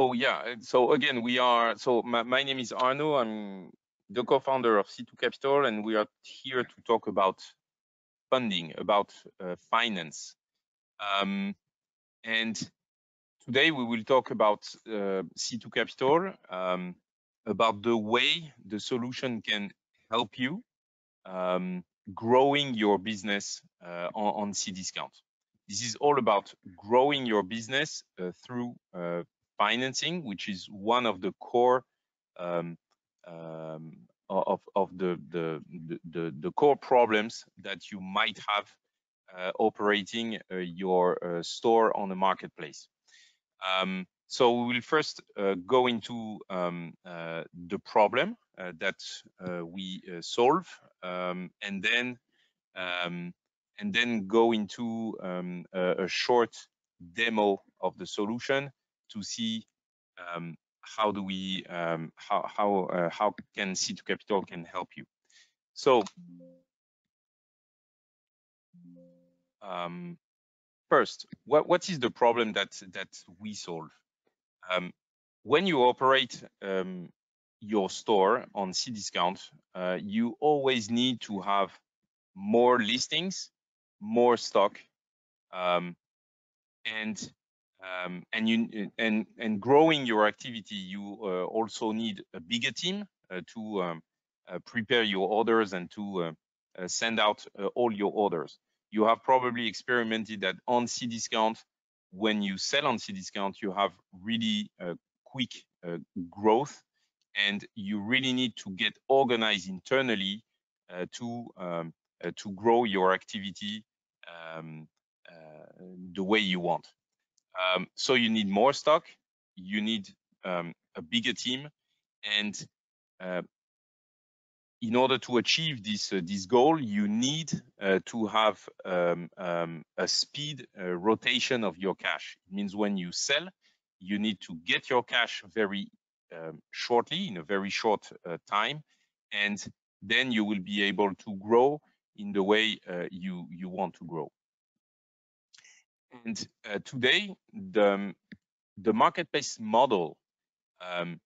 Oh yeah. So again, we are. So my, my name is Arno. I'm the co-founder of C2 Capital, and we are here to talk about funding, about uh, finance. Um, and today we will talk about uh, C2 Capital, um, about the way the solution can help you um, growing your business uh, on, on Cdiscount. This is all about growing your business uh, through uh, financing, which is one of the core um, um, of, of the, the, the, the, core problems that you might have uh, operating uh, your uh, store on the marketplace. Um, so we will first uh, go into um, uh, the problem uh, that we solve, um, and then um, and then go into a, short demo of the solution to see um, how do we um, how how uh, how can C2 Capital can help you. So um, first, what what is the problem that that we solve? Um, when you operate um, your store on Cdiscount, uh, you always need to have more listings, more stock, um, and um, and you and and growing your activity, you uh, also need a bigger team uh, to um, uh, prepare your orders and to uh, uh, send out uh, all your orders. You have probably experimented that on Cdiscount, when you sell on Cdiscount, you have really quick growth, and you really need to get organized internally to um, to grow your activity um, the way you want. Um, so you need more stock, you need um, a bigger team, and uh, in order to achieve this uh, this goal, you need uh, to have um, um a speed uh, rotation of your cash. It means when you sell, you need to get your cash very um, shortly in a very short uh, time, and then you will be able to grow in the way uh, you you want to grow. And uh, today, the, the marketplace model um,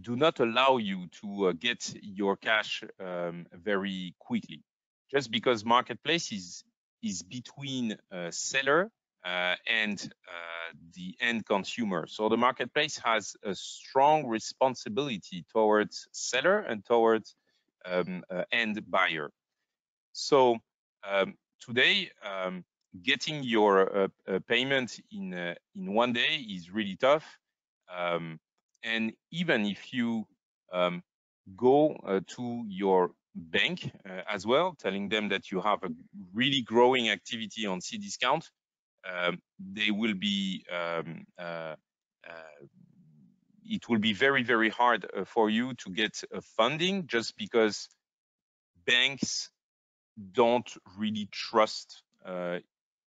do not allow you to uh, get your cash um, very quickly. Just because marketplace is is between a seller uh, and uh, the end consumer. So the marketplace has a strong responsibility towards seller and towards um, uh, end buyer. So um, today, um, getting your uh, uh, payment in uh, in one day is really tough. Um, and even if you um, go uh, to your bank uh, as well, telling them that you have a really growing activity on Cdiscount, um, they will be um, uh, it will be very very hard for you to get funding just because banks don't really trust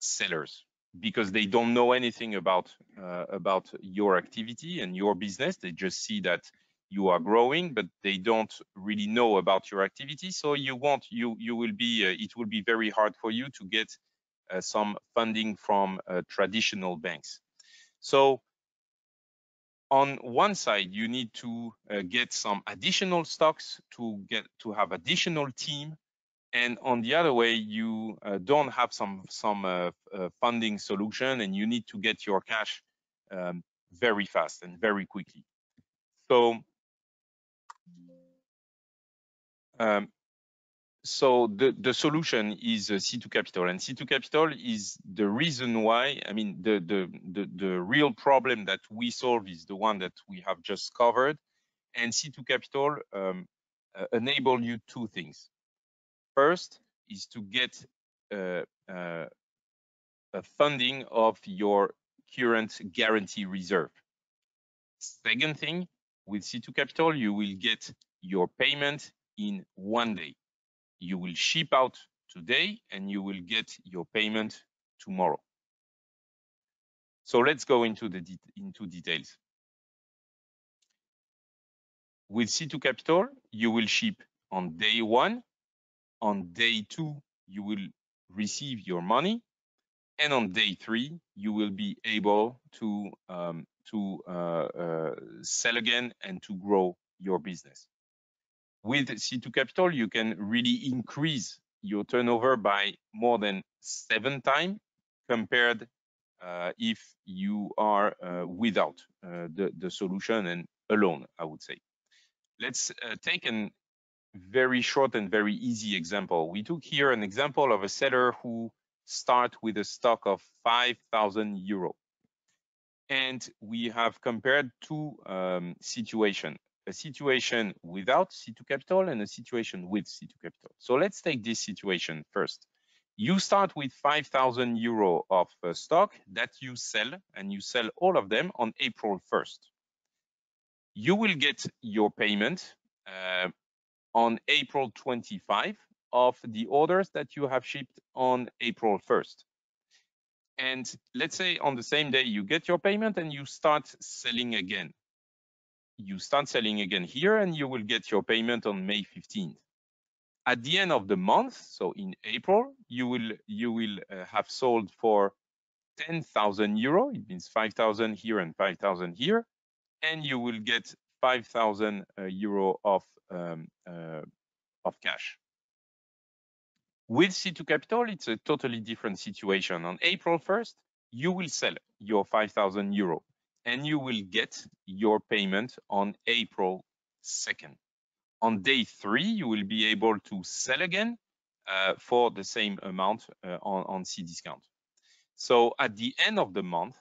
sellers because they don't know anything about uh, about your activity and your business. They just see that you are growing, but they don't really know about your activity. So you want you you will be uh, it will be very hard for you to get uh, some funding from uh, traditional banks. So on one side, you need to uh, get some additional stocks to get to have additional team and on the other way you uh, don't have some some uh, uh, funding solution and you need to get your cash um, very fast and very quickly. So um, so the the solution is uh, C2 Capital. And C2 Capital is the reason why I mean the the the, the real problem that we solve is the one that we have just covered. And C2 Capital um, uh, enable you two things First is to get uh, uh, a funding of your current guarantee reserve. Second thing, with C2 Capital, you will get your payment in one day. You will ship out today and you will get your payment tomorrow. So let's go into the de into details. With C2 Capital, you will ship on day one on day two, you will receive your money. And on day three, you will be able to, um, to uh, uh, sell again and to grow your business. With C2 Capital, you can really increase your turnover by more than seven times compared uh, if you are uh, without uh, the, the solution and alone, I would say. Let's uh, take a very short and very easy example. We took here an example of a seller who start with a stock of 5,000 euro. And we have compared two um, situations, a situation without C2 Capital and a situation with C2 Capital. So let's take this situation first. You start with 5,000 euro of uh, stock that you sell and you sell all of them on April 1st. You will get your payment uh, on April 25 of the orders that you have shipped on April 1st. And let's say on the same day you get your payment and you start selling again. You start selling again here and you will get your payment on May 15th. At the end of the month, so in April, you will you will uh, have sold for 10,000 euro. It means 5,000 here and 5,000 here, and you will get 5,000 uh, euro of um, uh, of cash. With C2 Capital, it's a totally different situation. On April 1st, you will sell your 5,000 euro and you will get your payment on April 2nd. On day three, you will be able to sell again uh, for the same amount uh, on, on discount. So at the end of the month,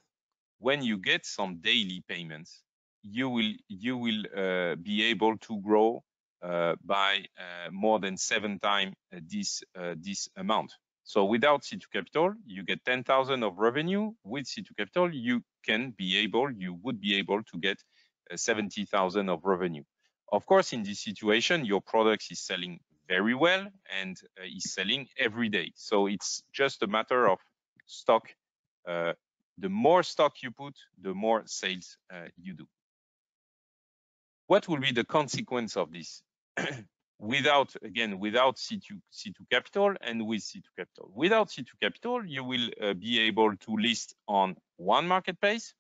when you get some daily payments, you will you will uh, be able to grow uh, by uh, more than seven times uh, this this amount. So without C2 Capital, you get 10,000 of revenue. With C2 Capital, you can be able, you would be able to get 70,000 of revenue. Of course, in this situation, your product is selling very well and uh, is selling every day. So it's just a matter of stock. Uh, the more stock you put, the more sales uh, you do. What will be the consequence of this? without again without C2 C2 capital and with C2 capital. Without C2 capital, you will uh, be able to list on one marketplace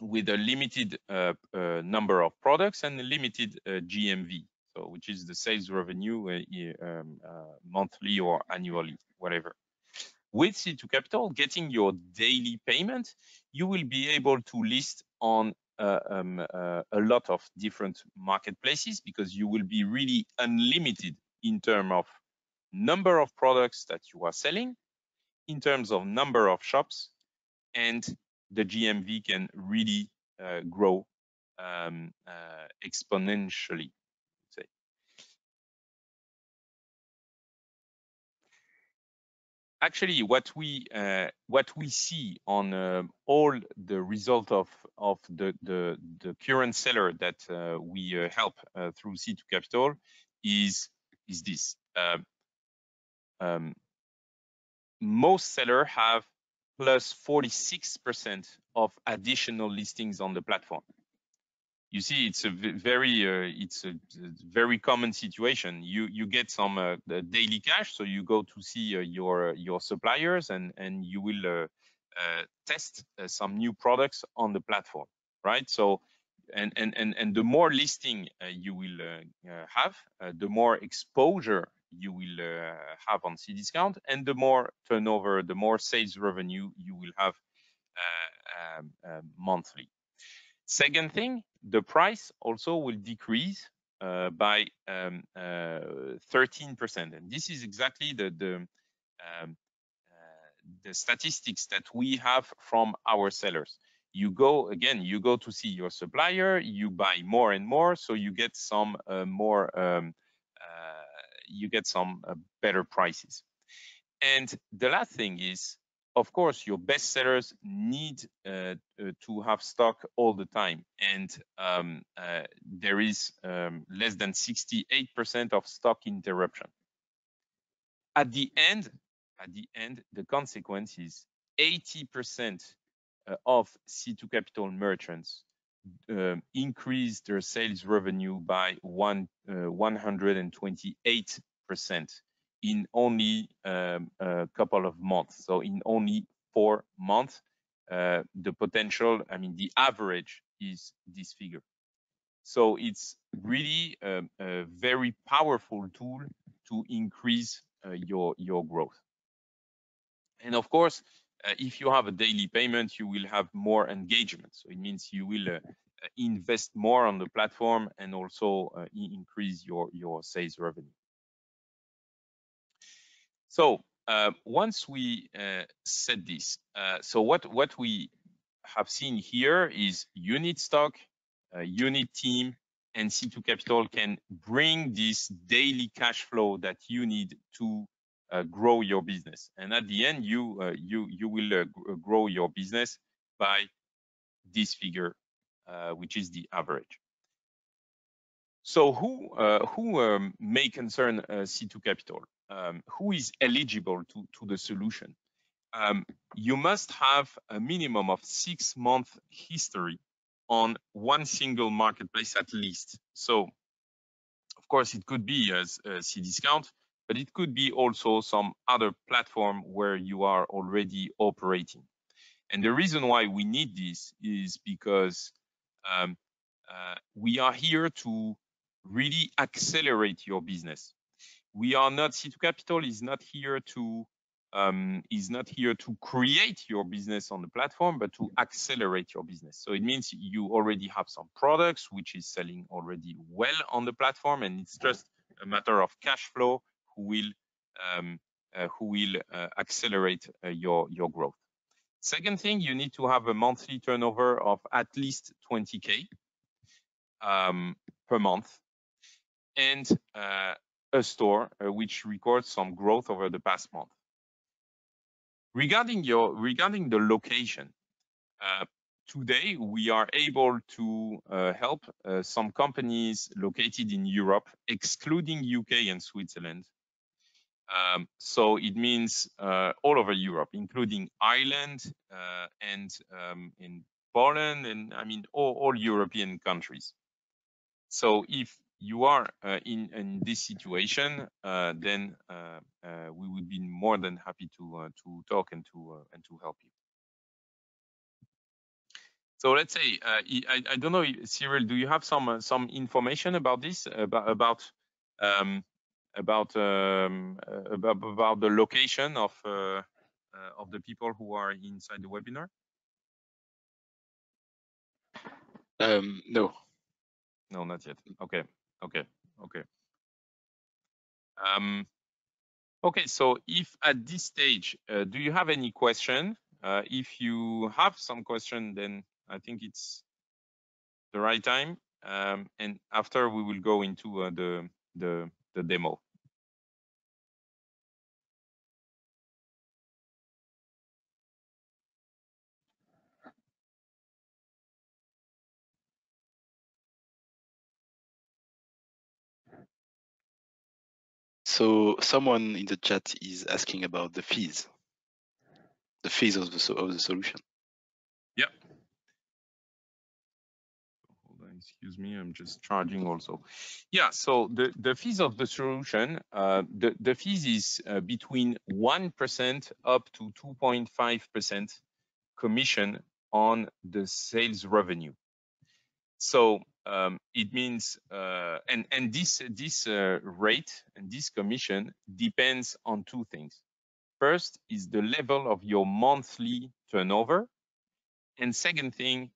with a limited uh, uh, number of products and a limited uh, GMV, so which is the sales revenue uh, um, uh, monthly or annually, whatever. With C2 Capital, getting your daily payment, you will be able to list on um, uh, a lot of different marketplaces because you will be really unlimited in terms of number of products that you are selling, in terms of number of shops, and the GMV can really uh, grow um, uh, exponentially. Actually what we uh, what we see on uh, all the result of of the the, the current seller that uh, we uh, help uh, through C2 Capital is is this. Um, um, most seller have plus 46% of additional listings on the platform you see it's a very uh, it's a very common situation. You you get some uh, daily cash so you go to see uh, your your suppliers and and you will uh, uh, test uh, some new products on the platform right? So and and and, and the more listing you will have the more exposure you will have on Cdiscount and the more turnover the more sales revenue you will have um, monthly Second thing, the price also will decrease uh, by um, uh, 13%. And this is exactly the, the, um, uh, the statistics that we have from our sellers. You go, again, you go to see your supplier, you buy more and more, so you get some uh, more, um, uh, you get some uh, better prices. And the last thing is of course, your best sellers need uh, uh, to have stock all the time. And um, uh, there is um, less than 68% of stock interruption. At the end, at the end, the consequence is 80% uh, of C2 Capital merchants uh, increase their sales revenue by one, 128% uh, in only um, a couple of months. So in only four months, uh, the potential, I mean, the average is this figure. So it's really a, a very powerful tool to increase uh, your your growth. And of course, uh, if you have a daily payment, you will have more engagement. So it means you will uh, invest more on the platform and also uh, increase your your sales revenue. So uh, once we uh, said this, uh, so what what we have seen here is unit stock, unit team, and C2 Capital can bring this daily cash flow that you need to uh, grow your business. And at the end, you uh, you you will uh, grow your business by this figure, which is the average. So who who um, may concern C2 Capital? Um, who is eligible to to the solution? Um, you must have a minimum of six month history on one single marketplace at least. So, of course, it could be as a Cdiscount, but it could be also some other platform where you are already operating. And the reason why we need this is because um, uh, we are here to really accelerate your business. We are not, C2 Capital is not here to um, is not here to create your business on the platform, but to accelerate your business. So it means you already have some products which is selling already well on the platform, and it's just a matter of cash flow who will um, uh, who will uh, accelerate uh, your your growth. Second thing, you need to have a monthly turnover of at least 20k um, per month, and uh, a store uh, which records some growth over the past month. Regarding your regarding the location, uh, today we are able to uh, help uh, some companies located in Europe, excluding UK and Switzerland, um, so it means uh, all over Europe, including Ireland uh, and um, in Poland, and I mean all, all, European countries. So if you are uh, in, in this situation, uh, then uh, uh, we would be more than happy to to talk and to and to help you. So let's say I, I don't know, Cyril, do you have some some information about this about about um, about um, about, about the location of uh, uh, of the people who are inside the webinar? Um, no. No, not yet. Okay. Okay. Okay. Um, okay. So, if at this stage, uh, do you have any question? Uh, if you have some question, then I think it's the right time. Um, and after we will go into uh, the the the demo. So someone in the chat is asking about the fees, the fees of the of the solution. Yeah. Hold on, excuse me, I'm just charging also. Yeah, so the, the fees of the solution, uh, the, the fees is uh, between 1% up to 2.5% commission on the sales revenue. So um, it means uh, and and this this uh, rate and this commission depends on two things. First is the level of your monthly turnover, and second thing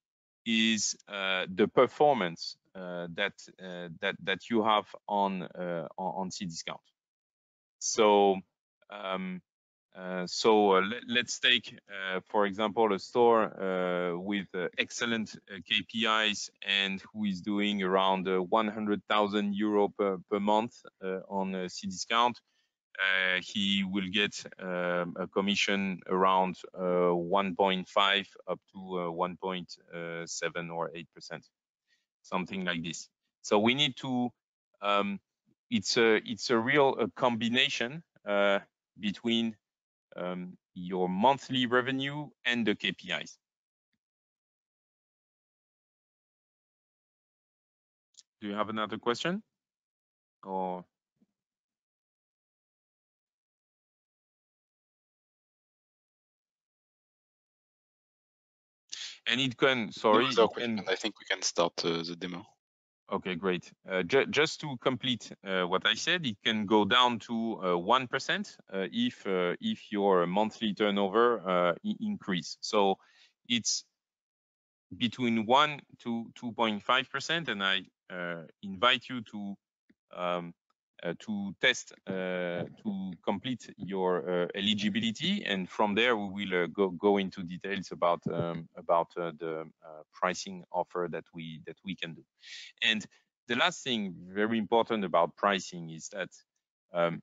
is uh, the performance uh, that uh, that that you have on uh, on Cdiscount. So um, so uh, let, us take, uh, for example, a store uh, with uh, excellent KPIs and who is doing around 100,000 euro per, per month on Cdiscount. he will get um, a commission around 1.5 up to 1.7 or 8 percent, something like this. So we need to. Um, it's a it's a real a combination between um, your monthly revenue and the KPIs. Do you have another question? Or and it can No sorry other it can. I think we can start uh, the demo. Okay, great. Uh, ju just to complete uh, what I said, it can go down to uh, one uh, if uh, if your monthly turnover uh, increase. So it's between one to two point five percent, and I invite you to um, to test uh, to complete your uh, eligibility, and from there we will go go into details about um, about the pricing offer that we that we can do. And the last thing very important about pricing is that um,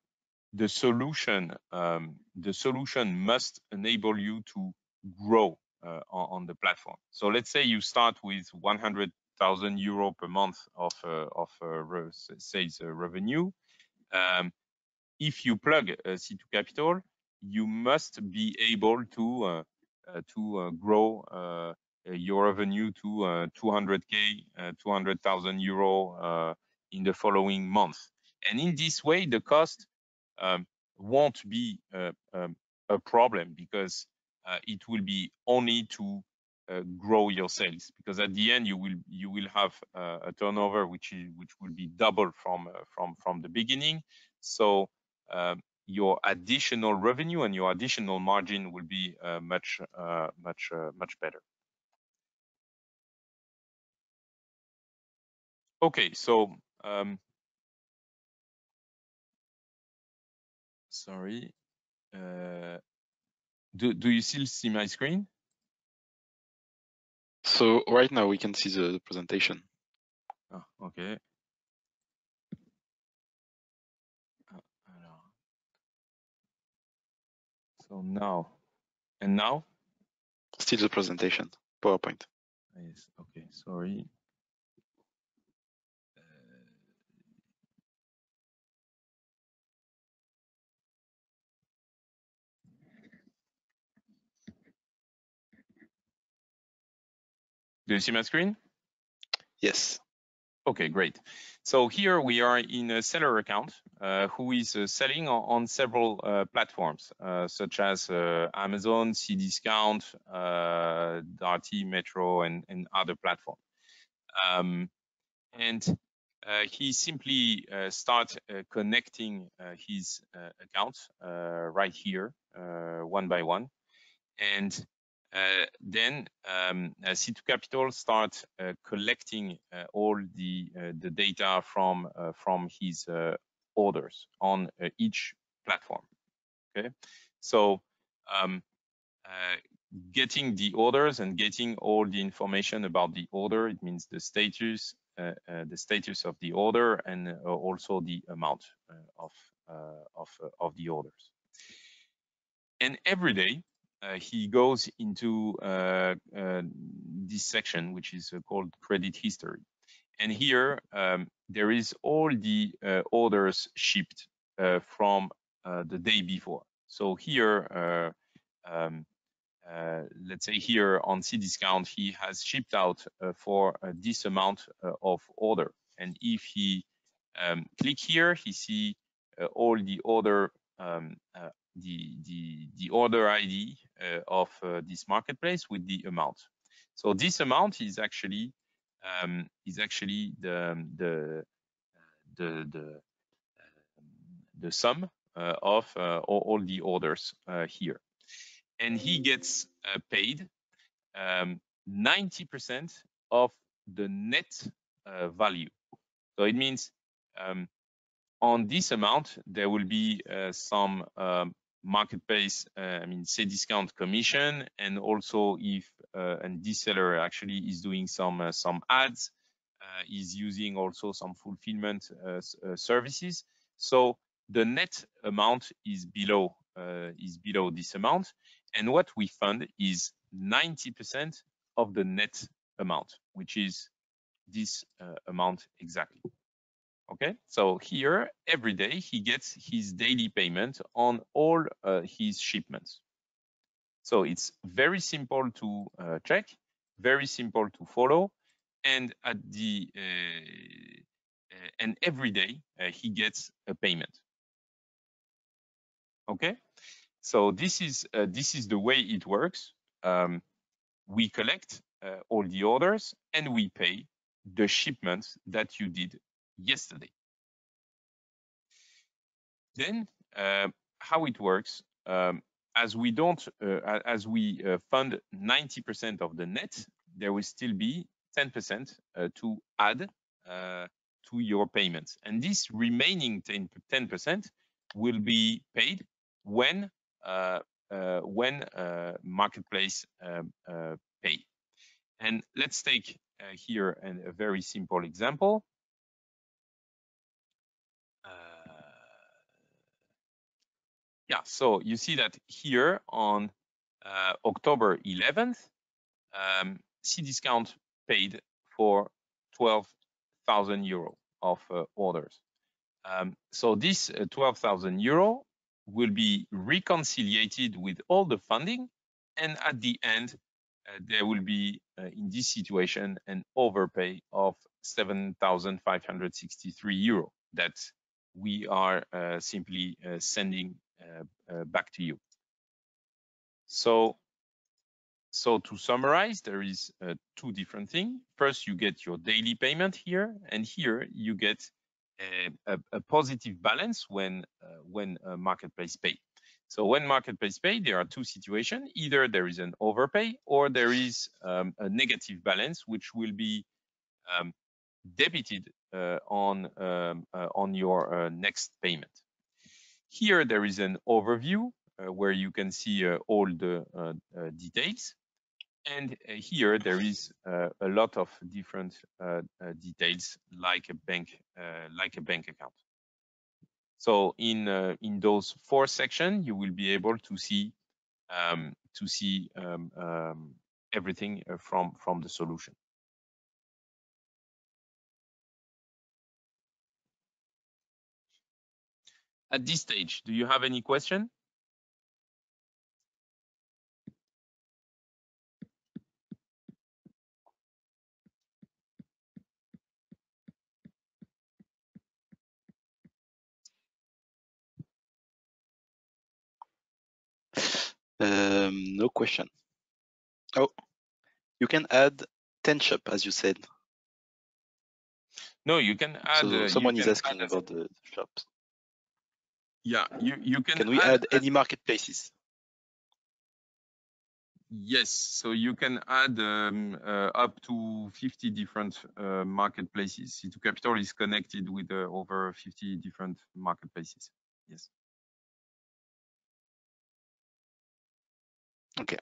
the solution um, the solution must enable you to grow uh, on, on, the platform. So let's say you start with 100,000 euro per month of uh, of uh, sales revenue. Um, if you plug C2 Capital, you must be able to uh, uh, to uh, grow your revenue to 200k, 200,000 euro in the following month. And in this way, the cost um, won't be um, a problem because it will be only to uh, grow your sales because at the end you will you will have uh, a turnover which is which will be double from uh, from from the beginning so um, your additional revenue and your additional margin will be uh, much, uh, much, uh, much better. Okay, so um, sorry. Uh, do do you still see my screen? So right now we can see the presentation. Oh, okay. Uh, so now, and now? Still the presentation, PowerPoint. Ah, yes, okay, sorry. Do you see my screen? Yes. Okay, great. So here we are in a seller account uh, who is uh, selling on, on several uh, platforms, uh, such as uh, Amazon, Cdiscount, uh, Darty, Metro, and, and other platforms. Um, and he simply starts connecting his accounts right here, one by one. And uh, then um, uh, C2 Capital starts uh, collecting all the the data from from his orders on each platform. Okay, so um, getting the orders and getting all the information about the order. It means the status, uh, uh, the status of the order, and uh, also the amount of of of the orders. And every day, uh, he goes into uh, uh, this section, which is called credit history. And here, um, there is all the orders shipped from the day before. So here, um, uh, let's say here on Cdiscount, he has shipped out uh, for uh, this amount of order. And if he um, click here, he see all the order um, the, the, the order ID uh, of uh, this marketplace with the amount. So this amount is actually um, is actually the the the the, the sum uh, of all, all, the orders here, and he gets paid 90% um, of the net value. So it means um, on this amount, there will be uh, some um, marketplace, uh, I mean, Cdiscount commission, and also if uh, and this seller actually is doing some uh, some ads, uh, is using also some fulfillment uh, uh, services. So the net amount is below is below this amount, and what we fund is 90% of the net amount, which is this amount exactly. Okay, so here every day he gets his daily payment on all uh, his shipments. So it's very simple to uh, check, very simple to follow, and at the uh, uh and every day uh, he gets a payment. Okay, so this is uh, this is the way it works. Um, we collect all the orders and we pay the shipments that you did yesterday. Then uh, how it works, um, as we don't, uh, as we uh, fund 90% of the net, there will still be 10% uh, to add uh, to your payments. And this remaining 10% will be paid when uh, when marketplace um, pay. And let's take here an, a very simple example. Yeah, so you see that here on uh, October 11th, um, Cdiscount paid for 12,000 euro of uh, orders. Um, so this uh, 12,000 euro will be reconciliated with all the funding, and at the end, uh, there will be, uh, in this situation, an overpay of 7,563 euro that we are uh, simply sending back to you. So so to summarize, there is uh, two different things. First, you get your daily payment here, and here you get a, a, a positive balance when uh, when marketplace pay. So when marketplace pay, there are two situations. Either there is an overpay or there is um, a negative balance, which will be um, debited uh, on um, uh, on your uh, next payment. Here there is an overview uh, where you can see uh, all the uh, details. And here there is a lot of different details like a bank like a bank account. So in in those four sections, you will be able to see um, to see um, um, everything from from the solution. At this stage, do you have any question? Um, no question. Oh, you can add 10 shop, as you said. No, you can add. So uh, someone is asking about the shops. Yeah, you you can. Can we add, add any marketplaces? Yes, so you can add um, uh, up to 50 different uh, marketplaces. C2 Capital is connected with uh, over 50 different marketplaces. Yes. Okay.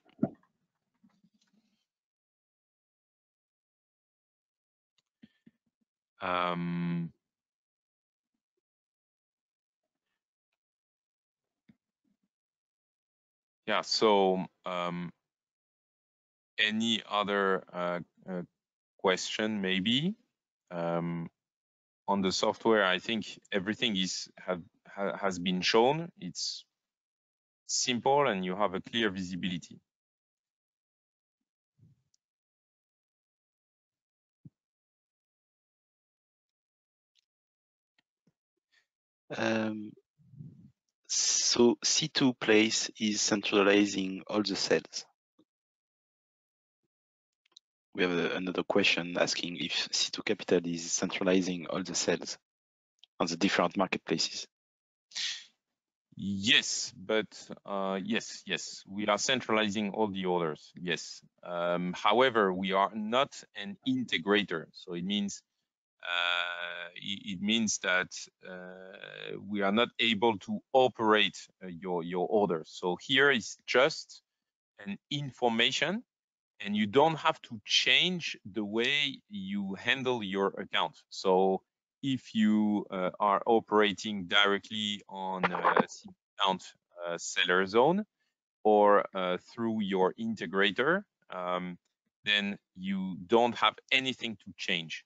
Um, yeah, so um, any other uh, uh, question maybe um, on the software? I think everything is have ha, has been shown. It's simple and you have a clear visibility. Um, so C2 Place is centralizing all the sales. We have a, another question asking if C2 Capital is centralizing all the sales on the different marketplaces. Yes, but uh, yes, yes, we are centralizing all the orders. Yes. Um, however, we are not an integrator, so it means uh, it, means that uh, we are not able to operate uh, your your orders. So here is just an information, and you don't have to change the way you handle your account. So if you uh, are operating directly on account uh, seller zone or uh, through your integrator, um, then you don't have anything to change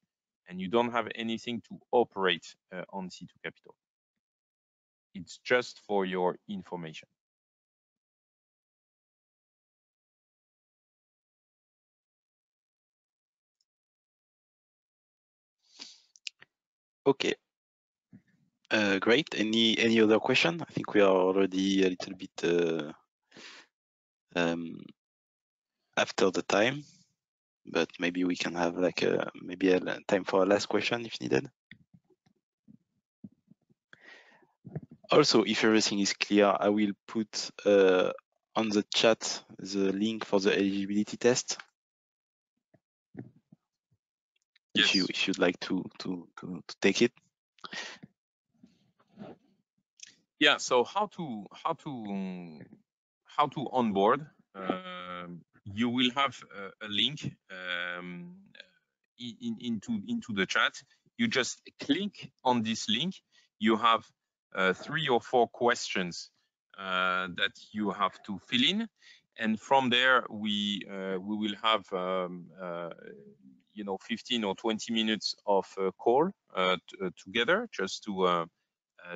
and you don't have anything to operate uh, on C2 Capital. It's just for your information. Okay. Uh, great. Any any other question? I think we are already a little bit uh, um, after the time. But maybe we can have like a maybe a time for a last question if needed. Also, if everything is clear, I will put uh, on the chat the link for the eligibility test. Yes. If you if you'd like to to to, to take it. Yeah. So how to how to how to onboard? Um, you will have a, a link um, in, into into the chat. You just click on this link. You have uh, three or four questions uh, that you have to fill in, and from there we uh, we will have um, uh, you know 15 or 20 minutes of uh, call uh, together just to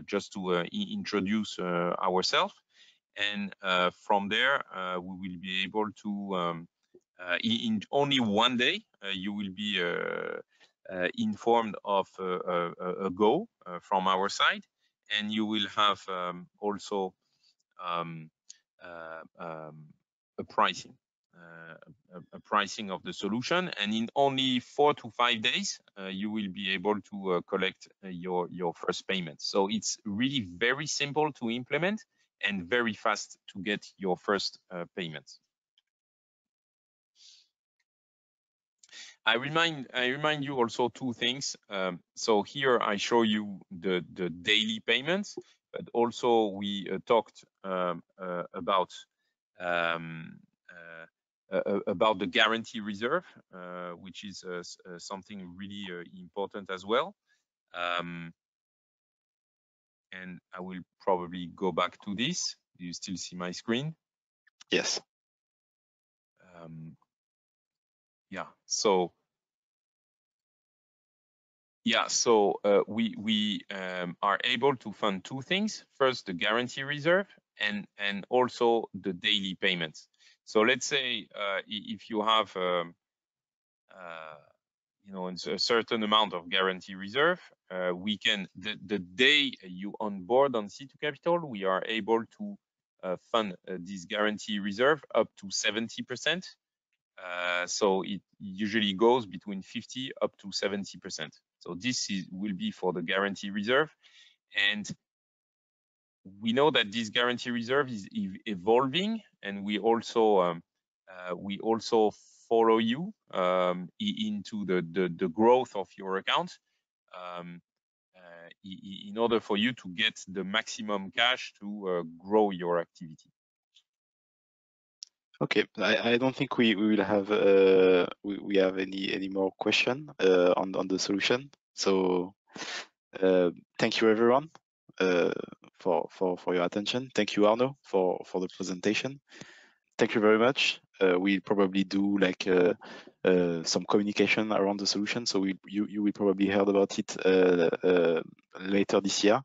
just to introduce ourselves, and from there we will be able to um, in only one day you will be uh, informed of uh, a, go uh, from our side and you will have um, also um, um, a pricing uh, a, a, pricing of the solution and in only four to five days uh, you will be able to uh, collect your your first payment. So it's really very simple to implement and very fast to get your first payment I remind I remind you also two things. Um, so here I show you the the daily payments, but also we uh, talked um, uh, about um, uh, uh about the guarantee reserve, uh, which is uh, something really important as well. Um, and I will probably go back to this. Do you still see my screen? Yes. Um, yeah, so yeah, so uh, we we um, are able to fund two things. First, the guarantee reserve, and and also the daily payments. So let's say uh, if you have um, uh, you know a certain amount of guarantee reserve, uh, we can the the day you onboard on C2 Capital, we are able to uh, fund uh, this guarantee reserve up to 70 percent. so it usually goes between 50 up to 70 percent. So this is, will be for the guarantee reserve. And we know that this guarantee reserve is evolving and we also um, uh, we also follow you um, into the, the, the growth of your account um, uh, in order for you to get the maximum cash to uh, grow your activity. Okay, I, I don't think we, we will have uh, we, we have any any more question uh, on on the solution. So uh, thank you everyone uh, for for for your attention. Thank you Arno for for the presentation. Thank you very much. Uh, we probably do like uh, uh, some communication around the solution, so we you you will probably heard about it uh, later this year.